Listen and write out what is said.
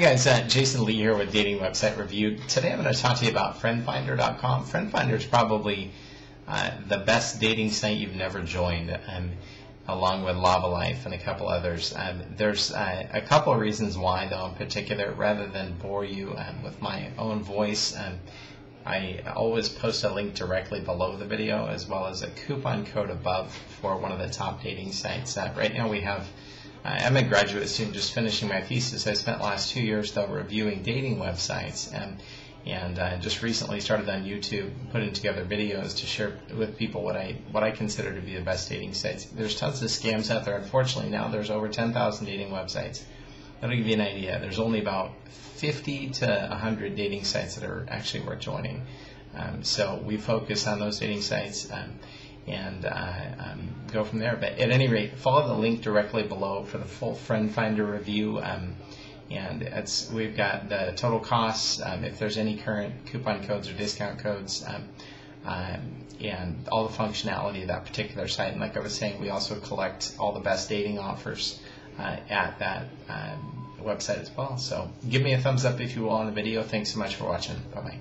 guys, uh, Jason Lee here with Dating Website Review. Today I'm going to talk to you about FriendFinder.com. FriendFinder is probably uh, the best dating site you've never joined, um, along with Lavalife and a couple others. Um, there's uh, a couple of reasons why, though, in particular, rather than bore you um, with my own voice. Um, I always post a link directly below the video as well as a coupon code above for one of the top dating sites. Uh, right now we have I'm a graduate student just finishing my thesis. I spent the last two years though reviewing dating websites and and uh, just recently started on YouTube putting together videos to share with people what I what I consider to be the best dating sites. There's tons of scams out there. Unfortunately, now there's over 10,000 dating websites. That'll give you an idea. There's only about 50 to 100 dating sites that are actually worth joining. Um, so we focus on those dating sites. Um, and uh, um, go from there. But at any rate, follow the link directly below for the full Friend Finder review. Um, and it's we've got the total costs, um, if there's any current coupon codes or discount codes, um, um, and all the functionality of that particular site. And like I was saying, we also collect all the best dating offers uh, at that um, website as well. So give me a thumbs up if you will on the video. Thanks so much for watching. Bye bye.